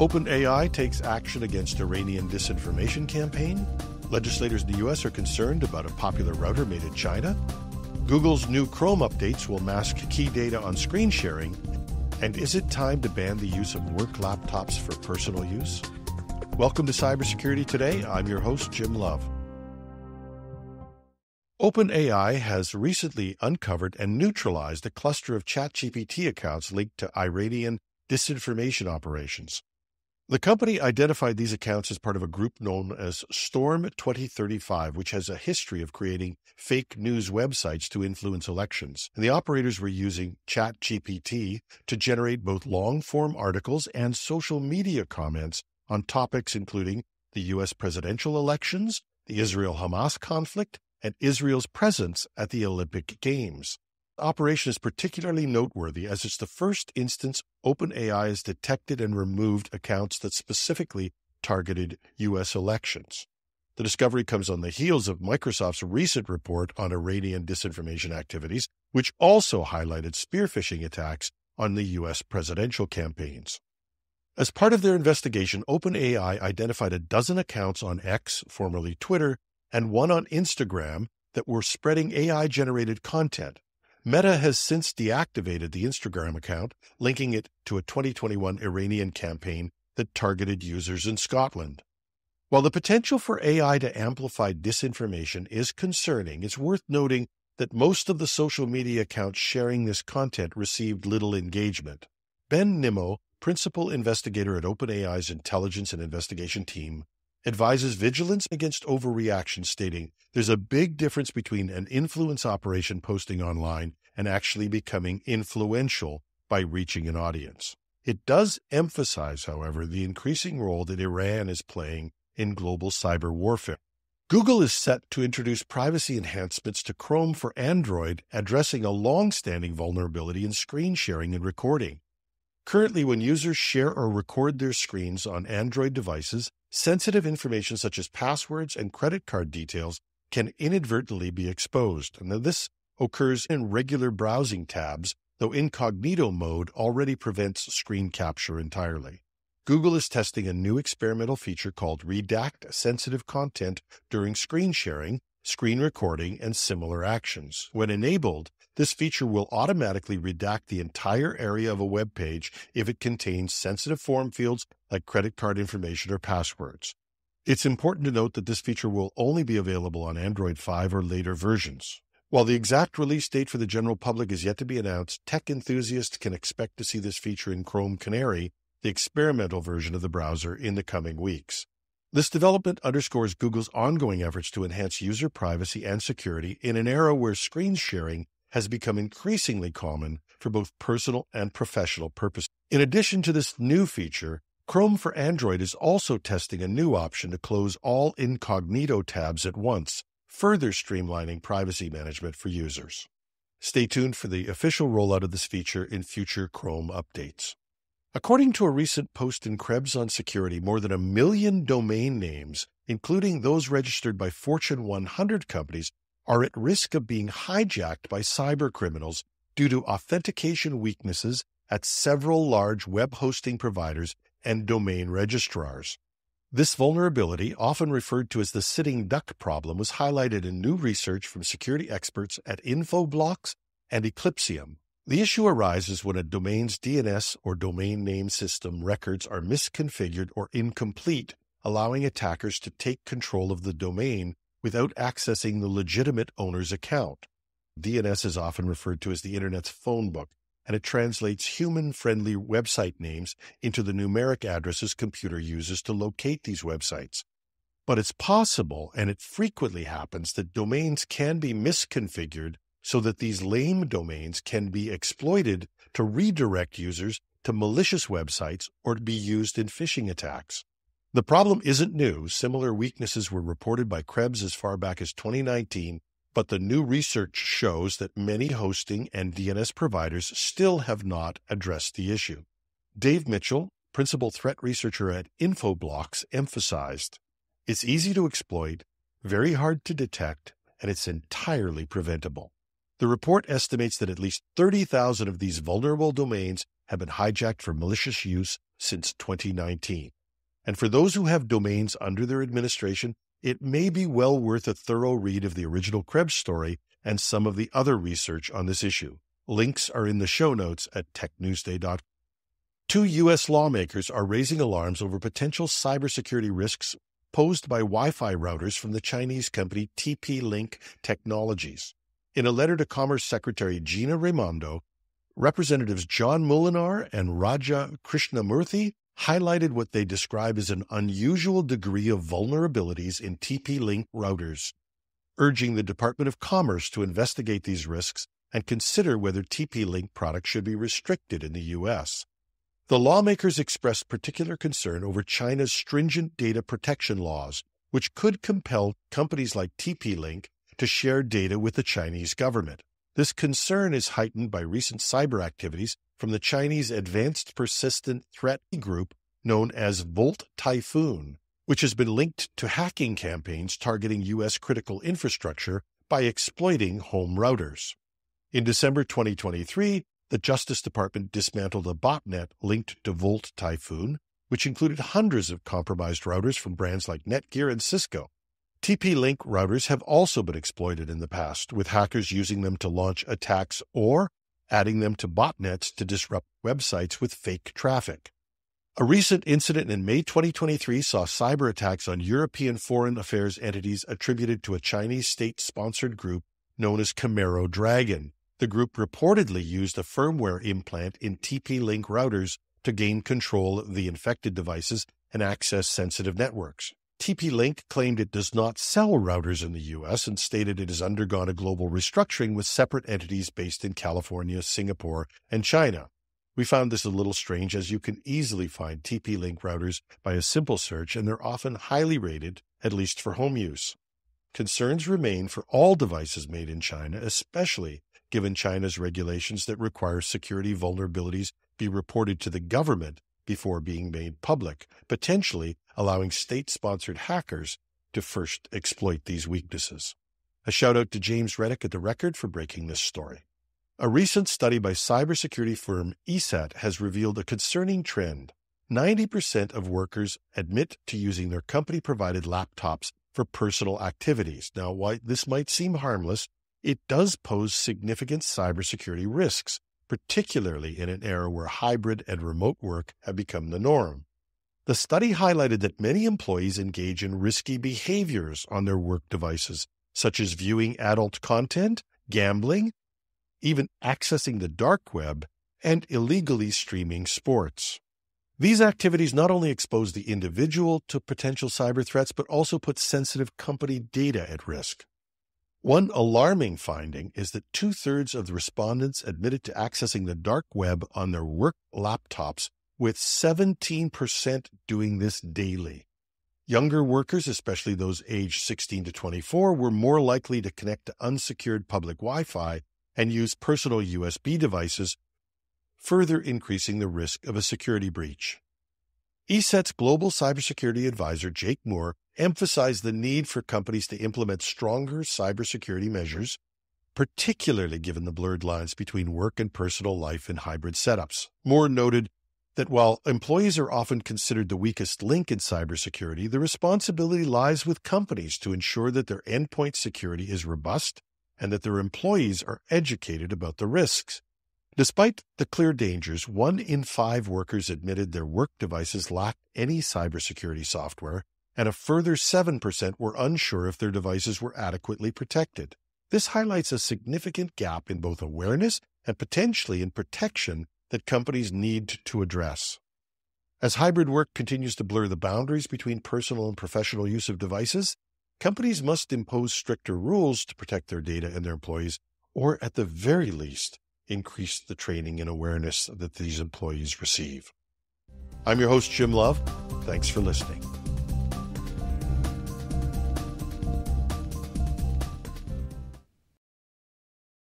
OpenAI takes action against Iranian disinformation campaign. Legislators in the US are concerned about a popular router made in China. Google's new Chrome updates will mask key data on screen sharing. And is it time to ban the use of work laptops for personal use? Welcome to Cybersecurity Today. I'm your host, Jim Love. OpenAI has recently uncovered and neutralized a cluster of ChatGPT accounts linked to Iranian disinformation operations. The company identified these accounts as part of a group known as Storm 2035, which has a history of creating fake news websites to influence elections. And the operators were using ChatGPT to generate both long form articles and social media comments on topics including the U.S. presidential elections, the Israel Hamas conflict, and Israel's presence at the Olympic Games operation is particularly noteworthy as it's the first instance OpenAI has detected and removed accounts that specifically targeted U.S. elections. The discovery comes on the heels of Microsoft's recent report on Iranian disinformation activities, which also highlighted spear phishing attacks on the U.S. presidential campaigns. As part of their investigation, OpenAI identified a dozen accounts on X, formerly Twitter, and one on Instagram that were spreading AI generated content, Meta has since deactivated the Instagram account, linking it to a 2021 Iranian campaign that targeted users in Scotland. While the potential for AI to amplify disinformation is concerning, it's worth noting that most of the social media accounts sharing this content received little engagement. Ben Nimmo, principal investigator at OpenAI's intelligence and investigation team, advises vigilance against overreaction, stating there's a big difference between an influence operation posting online and actually becoming influential by reaching an audience. It does emphasize, however, the increasing role that Iran is playing in global cyber warfare. Google is set to introduce privacy enhancements to Chrome for Android, addressing a long standing vulnerability in screen sharing and recording. Currently, when users share or record their screens on Android devices, sensitive information such as passwords and credit card details can inadvertently be exposed. And this occurs in regular browsing tabs, though incognito mode already prevents screen capture entirely. Google is testing a new experimental feature called Redact Sensitive Content during screen sharing, screen recording, and similar actions. When enabled, this feature will automatically redact the entire area of a web page if it contains sensitive form fields like credit card information or passwords. It's important to note that this feature will only be available on Android 5 or later versions. While the exact release date for the general public is yet to be announced, tech enthusiasts can expect to see this feature in Chrome Canary, the experimental version of the browser, in the coming weeks. This development underscores Google's ongoing efforts to enhance user privacy and security in an era where screen sharing has become increasingly common for both personal and professional purposes. In addition to this new feature, Chrome for Android is also testing a new option to close all incognito tabs at once, further streamlining privacy management for users. Stay tuned for the official rollout of this feature in future Chrome updates. According to a recent post in Krebs on security, more than a million domain names, including those registered by Fortune 100 companies, are at risk of being hijacked by cyber criminals due to authentication weaknesses at several large web hosting providers and domain registrars. This vulnerability, often referred to as the sitting duck problem, was highlighted in new research from security experts at Infoblox and Eclypsium. The issue arises when a domain's DNS or domain name system records are misconfigured or incomplete, allowing attackers to take control of the domain without accessing the legitimate owner's account. DNS is often referred to as the Internet's phone book, and it translates human friendly website names into the numeric addresses computer uses to locate these websites. But it's possible, and it frequently happens, that domains can be misconfigured so that these lame domains can be exploited to redirect users to malicious websites or to be used in phishing attacks. The problem isn't new. Similar weaknesses were reported by Krebs as far back as 2019, but the new research shows that many hosting and DNS providers still have not addressed the issue. Dave Mitchell, principal threat researcher at Infoblox, emphasized it's easy to exploit, very hard to detect, and it's entirely preventable. The report estimates that at least 30,000 of these vulnerable domains have been hijacked for malicious use since 2019. And for those who have domains under their administration, it may be well worth a thorough read of the original Krebs story and some of the other research on this issue. Links are in the show notes at technewsday.com. Two U.S. lawmakers are raising alarms over potential cybersecurity risks posed by Wi Fi routers from the Chinese company TP Link Technologies. In a letter to Commerce Secretary Gina Raimondo, Representatives John Moolenaar and Raja Krishnamoorthi highlighted what they describe as an unusual degree of vulnerabilities in TP Link routers, urging the Department of Commerce to investigate these risks and consider whether TP Link products should be restricted in the U.S. The lawmakers expressed particular concern over China's stringent data protection laws, which could compel companies like TP Link to share data with the Chinese government. This concern is heightened by recent cyber activities from the Chinese Advanced Persistent Threat Group known as Volt Typhoon, which has been linked to hacking campaigns targeting U.S. critical infrastructure by exploiting home routers. In December 2023, the Justice Department dismantled a botnet linked to Volt Typhoon, which included hundreds of compromised routers from brands like Netgear and Cisco. TP Link routers have also been exploited in the past, with hackers using them to launch attacks or adding them to botnets to disrupt websites with fake traffic. A recent incident in May 2023 saw cyber attacks on European foreign affairs entities attributed to a Chinese state sponsored group known as Camaro Dragon. The group reportedly used a firmware implant in TP Link routers to gain control of the infected devices and access sensitive networks. TP Link claimed it does not sell routers in the U.S. and stated it has undergone a global restructuring with separate entities based in California, Singapore, and China. We found this a little strange as you can easily find TP Link routers by a simple search, and they're often highly rated, at least for home use. Concerns remain for all devices made in China, especially given China's regulations that require security vulnerabilities be reported to the government before being made public, potentially allowing state sponsored hackers to first exploit these weaknesses. A shout out to James Reddick at The Record for breaking this story. A recent study by cybersecurity firm ESET has revealed a concerning trend. 90% of workers admit to using their company provided laptops for personal activities. Now, while this might seem harmless, it does pose significant cybersecurity risks, particularly in an era where hybrid and remote work have become the norm. The study highlighted that many employees engage in risky behaviors on their work devices, such as viewing adult content, gambling, even accessing the dark web, and illegally streaming sports. These activities not only expose the individual to potential cyber threats, but also put sensitive company data at risk. One alarming finding is that two thirds of the respondents admitted to accessing the dark web on their work laptops, with 17% doing this daily. Younger workers, especially those aged 16 to 24, were more likely to connect to unsecured public Wi Fi and use personal USB devices, further increasing the risk of a security breach. ESET's global cybersecurity advisor, Jake Moore, emphasized the need for companies to implement stronger cybersecurity measures, particularly given the blurred lines between work and personal life in hybrid setups. Moore noted that while employees are often considered the weakest link in cybersecurity, the responsibility lies with companies to ensure that their endpoint security is robust and that their employees are educated about the risks. Despite the clear dangers, one in five workers admitted their work devices lacked any cybersecurity software, and a further 7% were unsure if their devices were adequately protected. This highlights a significant gap in both awareness and potentially in protection that companies need to address. As hybrid work continues to blur the boundaries between personal and professional use of devices, companies must impose stricter rules to protect their data and their employees, or at the very least, increase the training and awareness that these employees receive. I'm your host, Jim Love. Thanks for listening.